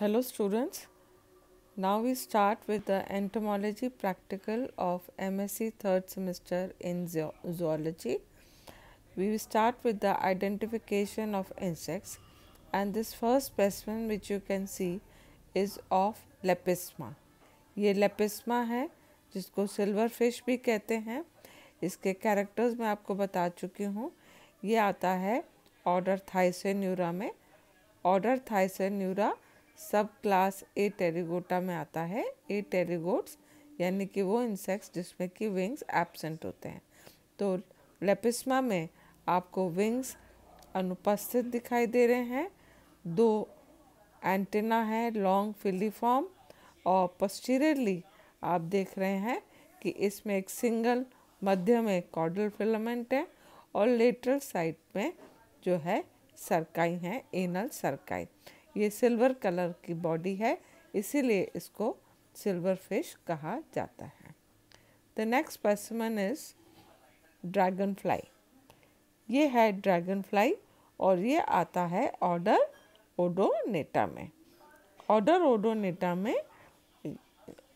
Hello students. Now we start with the entomology practical of MSc third semester in zoo- zoology. We will start with the identification of insects and this first specimen which you can see is of lepisma. ये लेपिस्मा है जिसको silver fish भी कहते हैं इसके characters मैं आपको बता चुकी हूँ ये आता है ऑर्डर थाइसेन्यूरा में ऑर्डर थाइसेन्यूरा सब क्लास ए टेरिगोटा में आता है. ए टेरिगोट्स यानी कि वो इंसेक्ट्स जिसमें कि विंग्स एब्सेंट होते हैं. तो लेपिस्मा में आपको विंग्स अनुपस्थित दिखाई दे रहे हैं. दो एंटेना है लॉन्ग फिलीफॉर्म और पोस्टीरियरली आप देख रहे हैं कि इसमें एक सिंगल मध्य में कॉर्डल फिलामेंट है और लेटरल साइड में जो है सरकाई है एनल सरकाई. ये सिल्वर कलर की बॉडी है, इसीलिए इसको सिल्वर फ़िश कहा जाता है। The next specimen is dragonfly ये है ड्रैगन फ्लाई और ये आता है ऑर्डर ओडोनेटा में। ऑर्डर ओडोनेटा में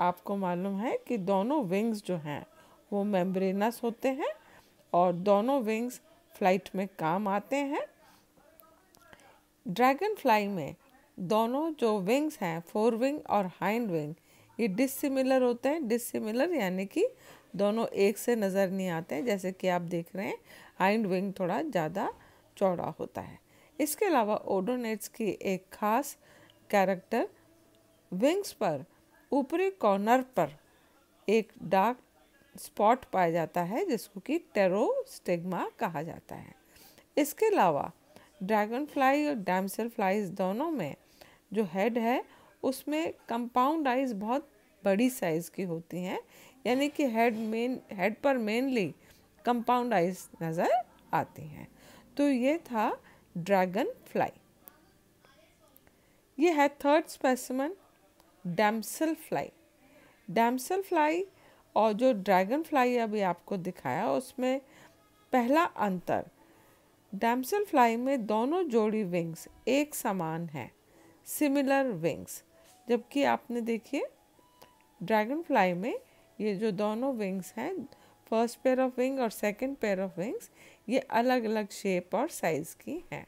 आपको मालूम है कि दोनों विंग्स जो हैं, वो मेम्ब्रेनस होते हैं और दोनों विंग्स फ़्लाइट में काम आते हैं। ड्रैगन फ्लाई में दोनों जो विंग्स हैं फोर विंग और हाइंड विंग ये डिसिमिलर होते हैं। डिसिमिलर यानी कि दोनों एक से नज़र नहीं आते हैं। जैसे कि आप देख रहे हैं हाइंड विंग थोड़ा ज़्यादा चौड़ा होता है। इसके अलावा ओडोनेट्स की एक खास कैरेक्टर विंग्स पर, ऊपरी कॉर्नर पर एक डार्क स्पॉट पाया जाता है, जिसको कि टेरोस्टिग्मा कहा जाता है। इसके अलावा ड्रैगन फ्लाई और डैमसेल फ्लाइज दोनों में जो हेड है, उसमें कंपाउंड आइज़ बहुत बड़ी साइज़ की होती हैं। यानी कि हेड मेन हेड पर मेनली कंपाउंड आइज़ नज़र आती हैं। तो ये था ड्रैगन फ्लाई ये है third specimen damselfly damselfly और जो ड्रैगन फ्लाई अभी आपको दिखाया, उसमें पहला अंतर डैम्सल फ्लाई में दोनों जोड़ी विंग्स एक समान है। सिमिलर विंग्स, जबकि आपने देखिए ड्रैगन फ्लाई में ये जो दोनों विंग्स हैं, फ़र्स्ट पेयर ऑफ़ विंग और सेकंड पेयर ऑफ़ विंग्स, ये अलग अलग शेप और साइज़ की हैं।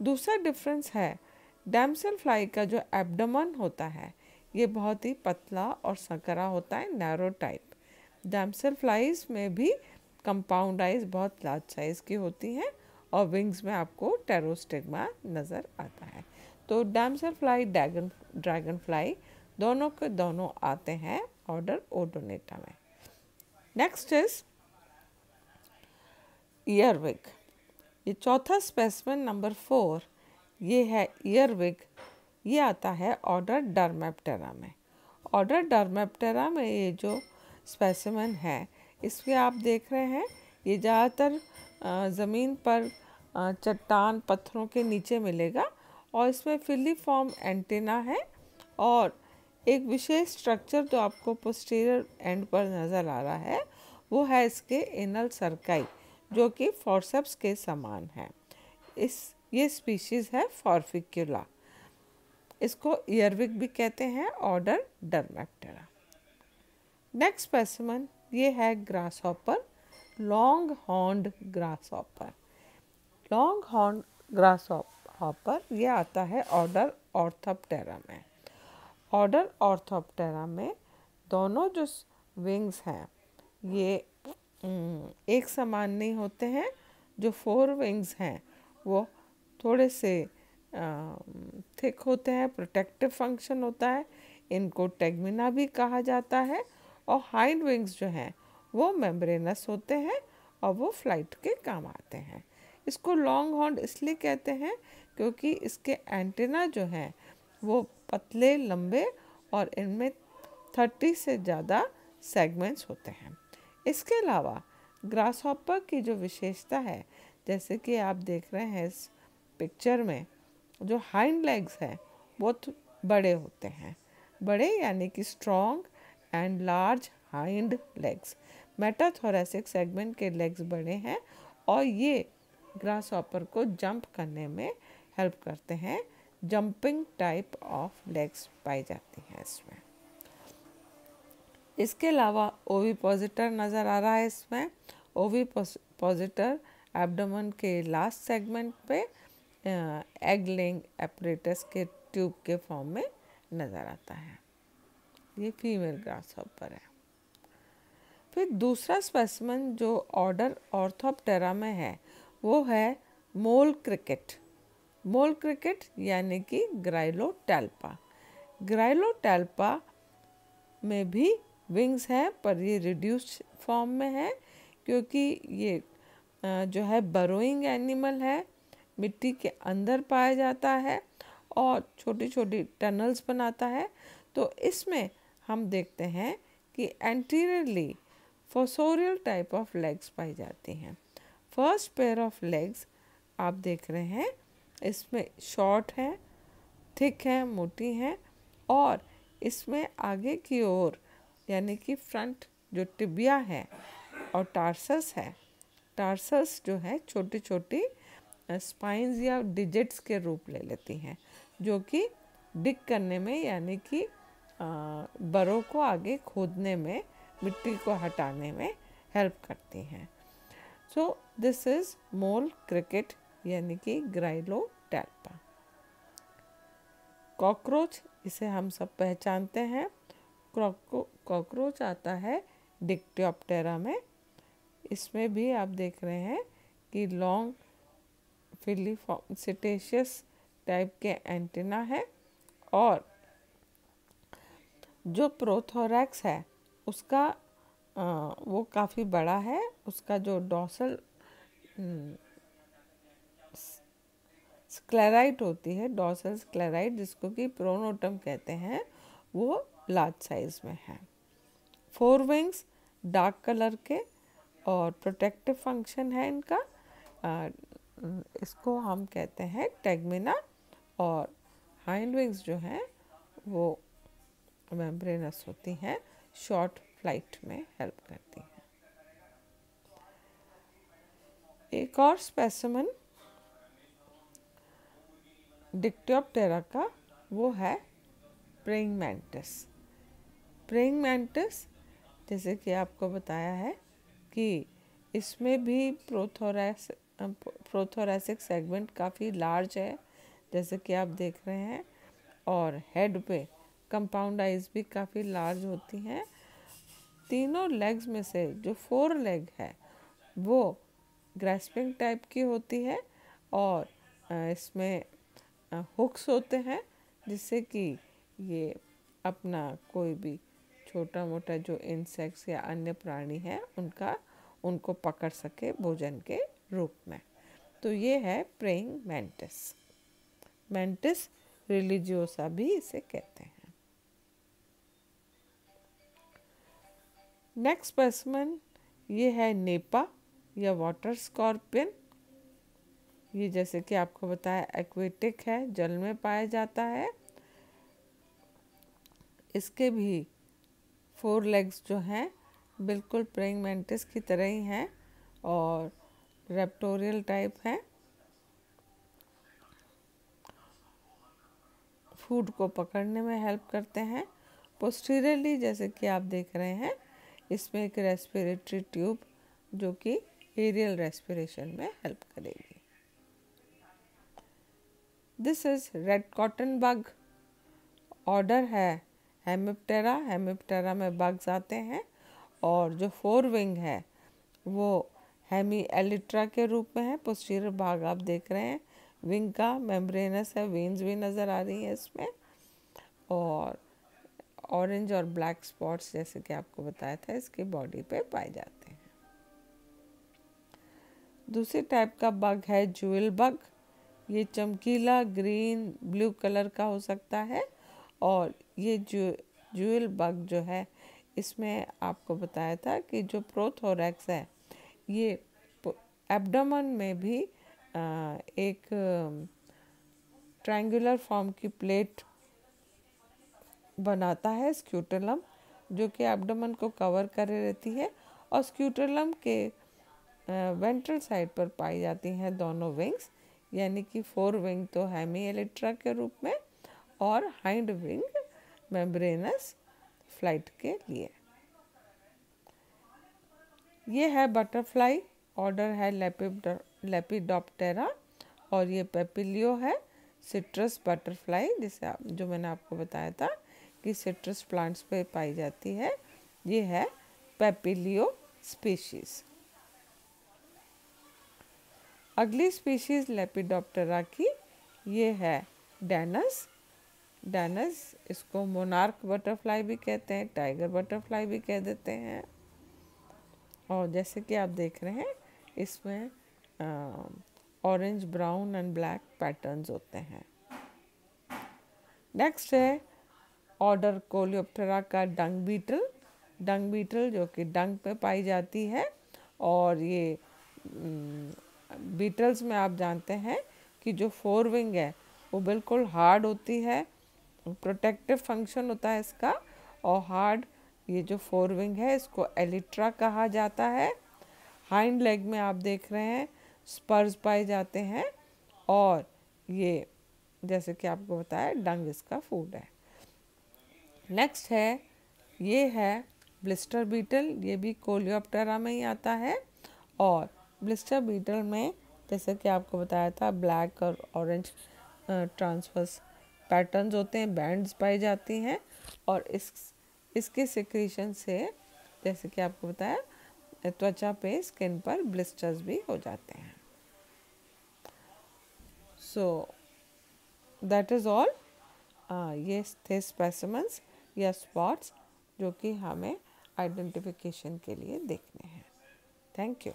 दूसरा डिफरेंस है, डैमसल फ्लाई का जो एब्डमन होता है, ये बहुत ही पतला और सकरा होता है नैरो टाइप डैमसल फ्लाइज में भी कंपाउंड आइज़ बहुत लार्ज साइज़ की होती हैं और विंग्स में आपको टेरोस्टिग्मा नज़र आता है। तो damselfly dragon dragonfly दोनों के दोनों आते हैं ऑर्डर ओडोनेटा में। नेक्स्ट इज़ ईयरविग ये चौथा स्पेसिमन नंबर फोर ये है ईयरविग ये आता है ऑर्डर डरमेप्टेरा में। ऑर्डर डरमेप्टेरा में ये जो स्पेसिमन है, इसमें आप देख रहे हैं, ये ज़्यादातर ज़मीन पर चट्टान पत्थरों के नीचे मिलेगा और इसमें फिलीफॉर्म एंटेना है और एक विशेष स्ट्रक्चर जो आपको पोस्टीरियर एंड पर नज़र आ रहा है, वो है इसके एनल सरकाई जो कि फॉर्सेप्स के समान है। इस, ये स्पीशीज़ है फॉर्फिक्यूला इसको ईयरविक भी कहते हैं ऑर्डर डरमेप्टेरा नेक्स्ट स्पेसिमन ये है grasshopper long horned grasshopper long horn grasshopper ये आता है ऑर्डर ऑर्थोप्टेरा में। ऑर्डर ऑर्थोप्टेरा में दोनों जो विंग्स हैं, ये एक समान नहीं होते हैं, जो फोर विंग्स हैं, वो थोड़े से थिक होते हैं, प्रोटेक्टिव फ़ंक्शन होता है, इनको टेगमिना भी कहा जाता है, और हाइंड विंग्स जो हैं, वो मेम्ब्रेनस होते हैं, और वो फ़्लाइट के काम आते हैं। इसको लॉन्ग हॉर्न इसलिए कहते हैं क्योंकि इसके एंटेना जो हैं, वो पतले, लंबे और इनमें थर्टी से ज़्यादा सेगमेंट्स होते हैं। इसके अलावा ग्रास हॉपर की जो विशेषता है, जैसे कि आप देख रहे हैं इस पिक्चर में, जो हाइंड लेग्स हैं, बहुत बड़े होते हैं। बड़े यानी कि strong and large hind legs metathoracic segment के लेग्स बड़े हैं और ये ग्रास हॉपर को जंप करने में हेल्प करते हैं। जंपिंग टाइप ऑफ़ लेग्स पाई जाती हैं इसमें। इसके अलावा ओविपोजिटर नज़र आ रहा है इसमें। ओविपोजिटर एब्डोमन के लास्ट सेगमेंट पे एग लेंग एपरेटस के ट्यूब के फॉर्म में नज़र आता है। ये फीमेल ग्रास हॉपर है। फिर दूसरा स्पेसिमन जो ऑर्डर ऑर्थोप्टेरा में है वो है मोल क्रिकेट। मोल क्रिकेट यानी कि ग्राइलो टैल्पा। ग्राइलो टैल्पा में भी विंग्स हैं, पर ये रिड्यूस्ड फॉर्म में है, क्योंकि ये जो है बरोइंग एनिमल है, मिट्टी के अंदर पाया जाता है और छोटी छोटी टनल्स बनाता है। तो इसमें हम देखते हैं कि anteriorly fossorial type of legs पाई जाती हैं। फ़र्स्ट पेयर ऑफ़ लेग्स आप देख रहे हैं, इसमें शॉर्ट है, थिक है, मोटी हैं और इसमें आगे की ओर, यानी कि फ्रंट जो टिबिया है और टार्सस है टार्सस जो है छोटी छोटी स्पाइंस या डिजिट्स के रूप ले लेती हैं, जो कि डिग करने में, यानी कि बरों को आगे खोदने में, मिट्टी को हटाने में हेल्प करती हैं। So this is mole cricket यानी कि ग्राइलो टैल्पा कॉकरोच इसे हम सब पहचानते हैं। कॉकरोच आता है डिक्टियोप्टेरा में। इसमें भी आप देख रहे हैं कि लॉन्ग फिलीफॉर्म टाइप के एंटीना है और जो प्रोथोरैक्स है उसका आ, वो काफ़ी बड़ा है। उसका जो डॉसल स्क्लेराइट होती है डॉसल स्क्लेराइट जिसको कि प्रोनोटम कहते हैं वो लार्ज साइज़ में है। फोर विंग्स डार्क कलर के और प्रोटेक्टिव फ़ंक्शन है इनका। आ, इसको हम कहते हैं टेगमिना और हाइंड विंग्स जो हैं वो मेम्ब्रेनस होती हैं शॉर्ट फ़्लाइट में हेल्प करती हैं। एक और स्पेसिमन डिक्टोप्टेरा का वो है प्रेइंग मैंटिस प्रेइंग मैंटिस जैसे कि आपको बताया है कि इसमें भी प्रोथोरैस प्रोथोरेसिक सेगमेंट काफ़ी लार्ज है, जैसे कि आप देख रहे हैं, और हेड पे कंपाउंड आइज़ भी काफ़ी लार्ज होती हैं। तीनों लेग्स में से जो फोर लेग है, वो ग्रेस्पिंग टाइप की होती है और इसमें हुक्स होते हैं जिससे कि ये अपना कोई भी छोटा मोटा जो इंसेक्ट्स या अन्य प्राणी हैं उनका, उनको पकड़ सके भोजन के रूप में। तो ये है प्रेइंग मेंटिस मेंटिस रिलीजियोसा भी इसे कहते हैं। नेक्स्ट पर्समन ये है नेपा या वाटर स्कॉर्पियन ये जैसे कि आपको बताया एक्वेटिक है, जल में पाया जाता है। इसके भी फोर लेग्स जो हैं, बिल्कुल प्रेइंग मैंटिस की तरह ही हैं और रेप्टोरियल टाइप हैं। फ़ूड को पकड़ने में हेल्प करते हैं। पोस्टीरियरली जैसे कि आप देख रहे हैं, इसमें एक रेस्पिरेटरी ट्यूब जो कि एरियल रेस्पिरेशन में हेल्प करेगी। This is red cotton bug order है हेमिप्टेरा हेमिप्टेरा में बग्स आते हैं और जो फोर विंग है, वो हेमी एलिट्रा के रूप में है पोस्टीरियर भाग आप देख रहे हैं। विंग का मेम्ब्रेनस है वेन्स भी नज़र आ रही है इसमें। और ऑरेंज और ब्लैक स्पॉट्स जैसे कि आपको बताया था, इसकी बॉडी पे पाए जाते हैं। दूसरी टाइप का बग है जुएल बग ये चमकीला ग्रीन ब्लू कलर का हो सकता है और ये जो जूल बग जो है, इसमें आपको बताया था कि जो प्रोथोरैक्स है, ये एब्डोमन में भी एक ट्रायंगुलर फॉर्म की प्लेट बनाता है स्क्यूटलम जो कि एब्डोमन को कवर करे रहती है और स्क्यूटलम के वेंट्रल साइड पर पाई जाती हैं दोनों विंग्स यानी कि फोर विंग तो हैमी एलिट्रा के रूप में और हाइंड विंग मेम्ब्रेनस फ़्लाइट के लिए। ये है बटरफ्लाई ऑर्डर है लेपिडोप्टेरा और ये पेपिलियो है सिट्रस बटरफ्लाई जिसे आप, जो मैंने आपको बताया था कि सिट्रस प्लांट्स पे पाई जाती है। ये है पेपिलियो स्पीशीज अगली स्पीशीज लेपिडोप्टेरा की ये है डैनस डैनस इसको मोनार्क बटरफ्लाई भी कहते हैं टाइगर बटरफ्लाई भी कह देते हैं. और जैसे कि आप देख रहे हैं, इसमें orange brown and black patterns होते हैं. नेक्स्ट है ऑर्डर कोलियोप्टेरा का डंग बीटल डंग बीटल जो कि डंग पे पाई जाती है और ये बीटल्स में आप जानते हैं कि जो फोर विंग है, वो बिल्कुल हार्ड होती है, प्रोटेक्टिव फ़ंक्शन होता है इसका, और हार्ड ये जो फोर विंग है, इसको एलिट्रा कहा जाता है। हाइंड लेग में आप देख रहे हैं स्पर्स पाए जाते हैं, और ये जैसे कि आपको बताया, डंग इसका फ़ूड है। नेक्स्ट है, ये है ब्लिस्टर बीटल, ये भी कोलियोप्टेरा में ही आता है, और ब्लिस्टर बीटल में, जैसे कि आपको बताया था, ब्लैक और ऑरेंज ट्रांसफर्स पैटर्न्स होते हैं, बैंड्स पाई जाती हैं और इस, इसके सिक्रीशन से, जैसे कि आपको बताया, त्वचा पे स्किन पर ब्लिस्टर्स भी हो जाते हैं। सो दैट इज़ ऑल ये थे स्पेसिमंस या स्पॉट्स जो कि हमें आइडेंटिफिकेशन के लिए देखने हैं। Thank you